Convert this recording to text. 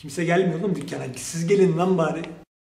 Kimse gelmiyor oğlum dükkana. Siz gelin lan bari.